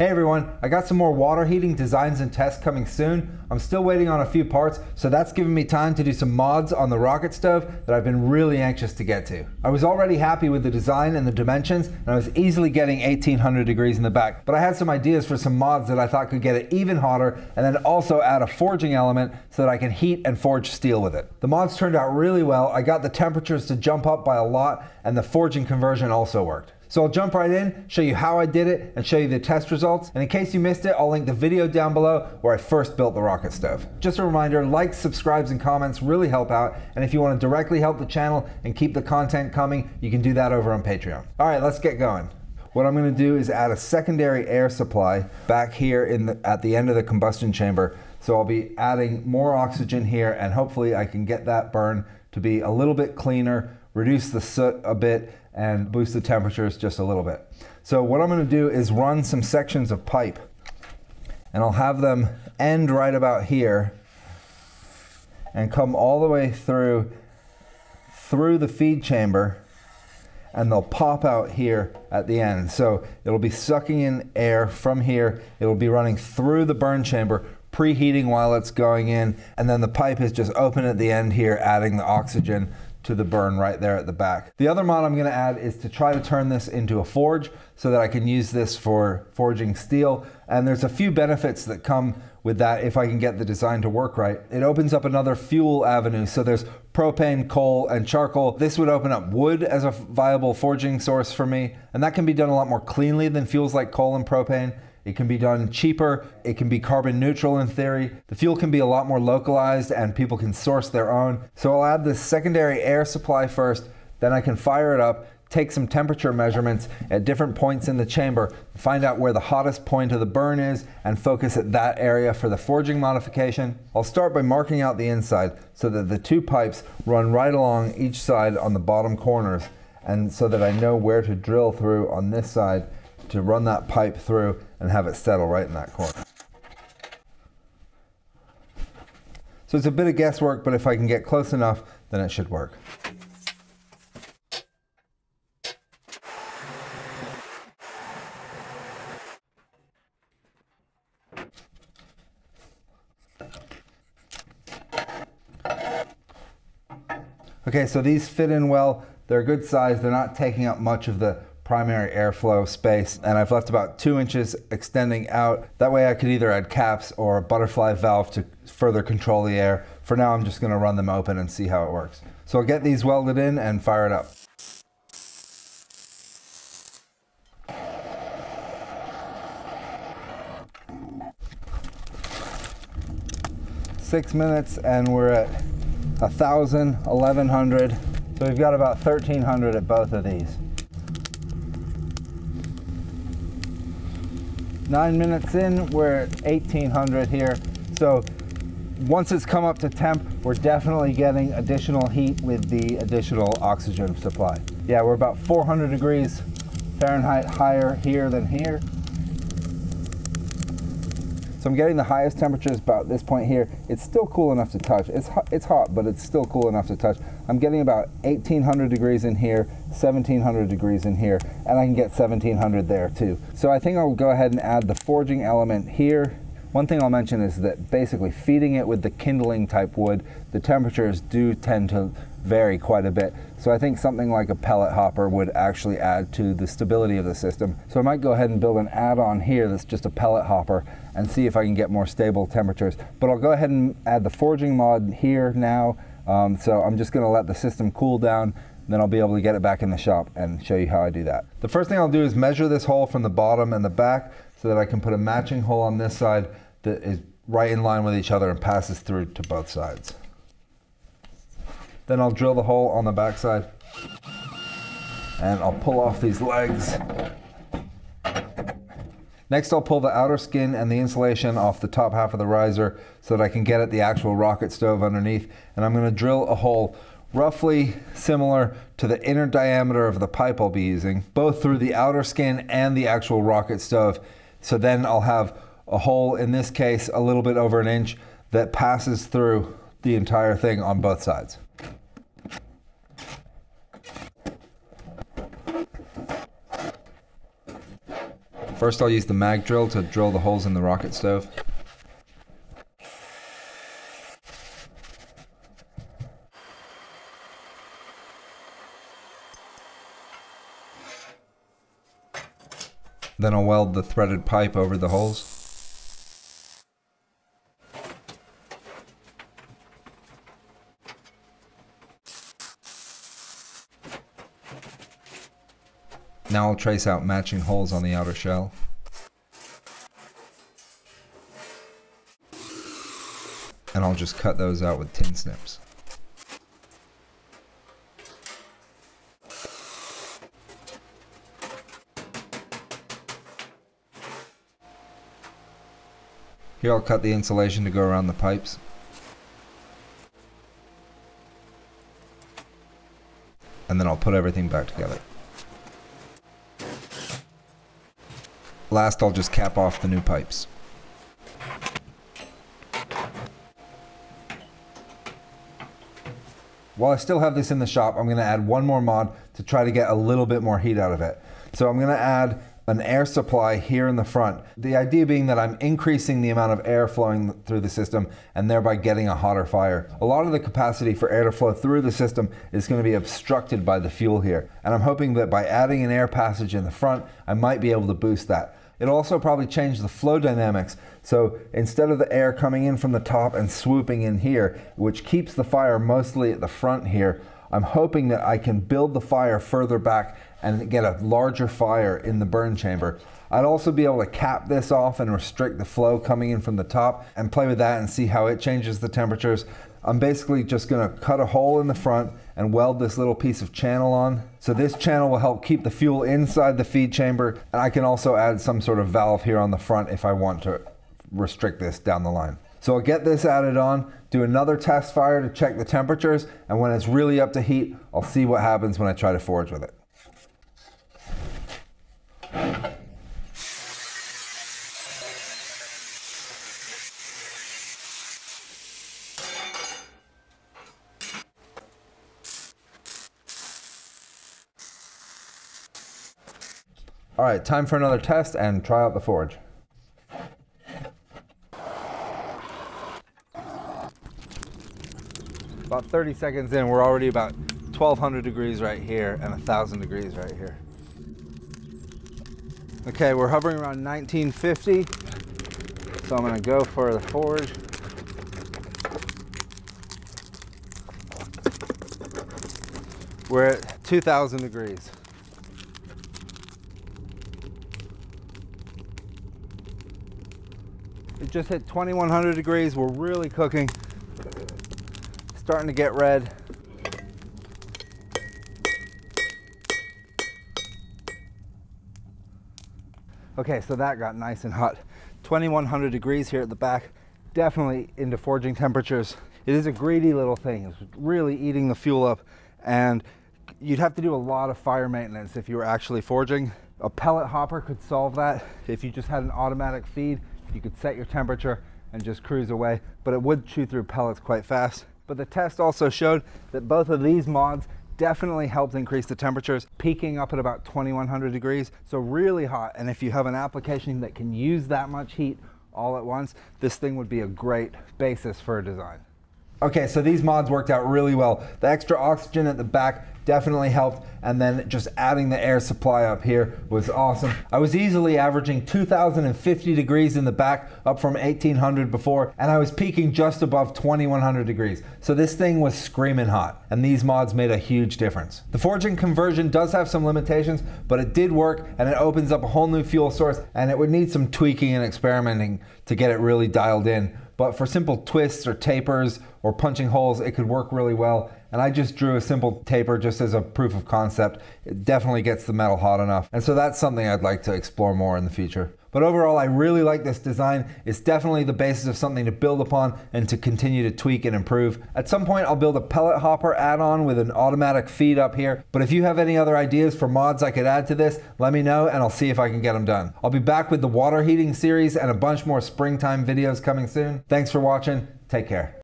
Hey everyone, I got some more water heating designs and tests coming soon. I'm still waiting on a few parts, so that's giving me time to do some mods on the rocket stove that I've been really anxious to get to. I was already happy with the design and the dimensions, and I was easily getting 1800 degrees in the back, but I had some ideas for some mods that I thought could get it even hotter, and then also add a forging element so that I can heat and forge steel with it. The mods turned out really well. I got the temperatures to jump up by a lot, and the forging conversion also worked. So I'll jump right in, show you how I did it, and show you the test results. And in case you missed it, I'll link the video down below where I first built the rocket stove. Just a reminder, likes, subscribes, and comments really help out. And if you want to directly help the channel and keep the content coming, you can do that over on Patreon. All right, let's get going. What I'm gonna do is add a secondary air supply back here in the, at the end of the combustion chamber. So I'll be adding more oxygen here and hopefully I can get that burn to be a little bit cleaner, reduce the soot a bit, and boost the temperatures just a little bit. So what I'm going to do is run some sections of pipe and I'll have them end right about here and come all the way through through the feed chamber and they'll pop out here at the end. So it'll be sucking in air from here. It'll be running through the burn chamber, preheating while it's going in, and then the pipe is just open at the end here, adding the oxygen to the burn right there at the back. The other mod I'm gonna add is to try to turn this into a forge so that I can use this for forging steel. And there's a few benefits that come with that if I can get the design to work right. It opens up another fuel avenue. So there's propane, coal, and charcoal. This would open up wood as a viable forging source for me. And that can be done a lot more cleanly than fuels like coal and propane. It can be done cheaper. It can be carbon neutral in theory. The fuel can be a lot more localized and people can source their own. So I'll add this secondary air supply first, then I can fire it up, take some temperature measurements at different points in the chamber, find out where the hottest point of the burn is, and focus at that area for the forging modification. I'll start by marking out the inside so that the two pipes run right along each side on the bottom corners, and so that I know where to drill through on this side to run that pipe through and have it settle right in that corner. So it's a bit of guesswork, but if I can get close enough, then it should work. Okay, so these fit in well. They're a good size. They're not taking up much of the primary airflow space and I've left about two inches extending out. That way I could either add caps or a butterfly valve to further control the air. For now I'm just gonna run them open and see how it works. So I'll get these welded in and fire it up. Six minutes and we're at a thousand, 1100. So we've got about 1300 at both of these. Nine minutes in, we're at 1800 here. So once it's come up to temp, we're definitely getting additional heat with the additional oxygen supply. Yeah, we're about 400 degrees Fahrenheit higher here than here. So I'm getting the highest temperatures about this point here. It's still cool enough to touch. It's hot, it's hot, but it's still cool enough to touch. I'm getting about 1800 degrees in here, 1700 degrees in here, and I can get 1700 there too. So I think I'll go ahead and add the forging element here. One thing I'll mention is that basically feeding it with the kindling type wood, the temperatures do tend to vary quite a bit. So I think something like a pellet hopper would actually add to the stability of the system. So I might go ahead and build an add-on here that's just a pellet hopper and see if I can get more stable temperatures. But I'll go ahead and add the forging mod here now. Um, so I'm just gonna let the system cool down then I'll be able to get it back in the shop and show you how I do that. The first thing I'll do is measure this hole from the bottom and the back so that I can put a matching hole on this side that is right in line with each other and passes through to both sides. Then I'll drill the hole on the back side and I'll pull off these legs. Next I'll pull the outer skin and the insulation off the top half of the riser so that I can get at the actual rocket stove underneath and I'm going to drill a hole roughly similar to the inner diameter of the pipe I'll be using, both through the outer skin and the actual rocket stove. So then I'll have a hole, in this case, a little bit over an inch that passes through the entire thing on both sides. First I'll use the mag drill to drill the holes in the rocket stove. Then I'll weld the threaded pipe over the holes. Now I'll trace out matching holes on the outer shell. And I'll just cut those out with tin snips. Here I'll cut the insulation to go around the pipes. And then I'll put everything back together. Last I'll just cap off the new pipes. While I still have this in the shop, I'm gonna add one more mod to try to get a little bit more heat out of it. So I'm gonna add an air supply here in the front. The idea being that I'm increasing the amount of air flowing through the system and thereby getting a hotter fire. A lot of the capacity for air to flow through the system is going to be obstructed by the fuel here. And I'm hoping that by adding an air passage in the front, I might be able to boost that. It'll also probably change the flow dynamics. So instead of the air coming in from the top and swooping in here, which keeps the fire mostly at the front here, I'm hoping that I can build the fire further back and get a larger fire in the burn chamber. I'd also be able to cap this off and restrict the flow coming in from the top and play with that and see how it changes the temperatures. I'm basically just gonna cut a hole in the front and weld this little piece of channel on. So this channel will help keep the fuel inside the feed chamber and I can also add some sort of valve here on the front if I want to restrict this down the line. So I'll get this added on, do another test fire to check the temperatures, and when it's really up to heat, I'll see what happens when I try to forge with it. All right, time for another test and try out the forge. About 30 seconds in, we're already about 1200 degrees right here and 1000 degrees right here. Okay, we're hovering around 1950. So I'm gonna go for the forge. We're at 2000 degrees. It just hit 2100 degrees. We're really cooking. Starting to get red. Okay, so that got nice and hot. 2100 degrees here at the back. Definitely into forging temperatures. It is a greedy little thing. It's really eating the fuel up and you'd have to do a lot of fire maintenance if you were actually forging. A pellet hopper could solve that. If you just had an automatic feed, you could set your temperature and just cruise away, but it would chew through pellets quite fast. But the test also showed that both of these mods definitely helped increase the temperatures, peaking up at about 2100 degrees. So really hot. And if you have an application that can use that much heat all at once, this thing would be a great basis for a design. Okay, so these mods worked out really well. The extra oxygen at the back definitely helped, and then just adding the air supply up here was awesome. I was easily averaging 2050 degrees in the back, up from 1800 before, and I was peaking just above 2100 degrees. So this thing was screaming hot, and these mods made a huge difference. The forging conversion does have some limitations, but it did work, and it opens up a whole new fuel source, and it would need some tweaking and experimenting to get it really dialed in. But for simple twists or tapers or punching holes, it could work really well. And I just drew a simple taper just as a proof of concept. It definitely gets the metal hot enough. And so that's something I'd like to explore more in the future. But overall, I really like this design. It's definitely the basis of something to build upon and to continue to tweak and improve. At some point, I'll build a pellet hopper add-on with an automatic feed up here. But if you have any other ideas for mods I could add to this, let me know and I'll see if I can get them done. I'll be back with the water heating series and a bunch more springtime videos coming soon. Thanks for watching. Take care.